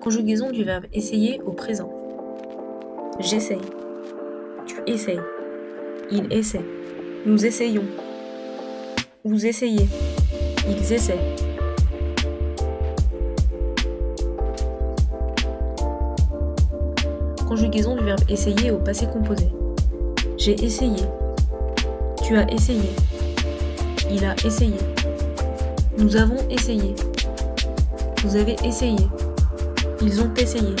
Conjugaison du verbe essayer au présent. J'essaye. Tu essayes. Il essaie. Nous essayons. Vous essayez. Ils essaient. Conjugaison du verbe essayer au passé composé. J'ai essayé. Tu as essayé. Il a essayé. Nous avons essayé. Vous avez essayé. Ils ont essayé.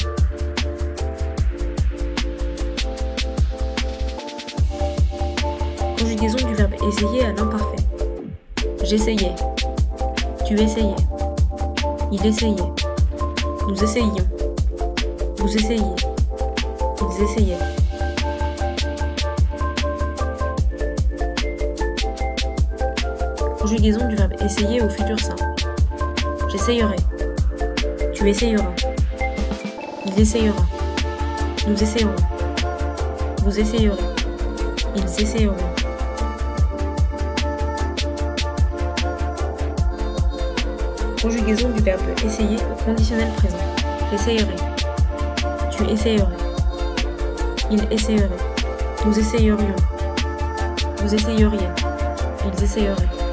Conjugaison du verbe essayer à l'imparfait. J'essayais. Tu essayais. Il essayait. Nous essayions. Vous essayiez. Ils essayaient. Conjugaison du verbe essayer au futur simple. J'essayerai. Tu essayeras. Il essayera. Nous essayerons. Vous essayerez. Ils essayeront. Conjugaison du verbe essayer au conditionnel présent. J'essayerai. Tu essayerais. Il essayerait. Nous essayerions. Vous essayeriez. Ils essayeraient.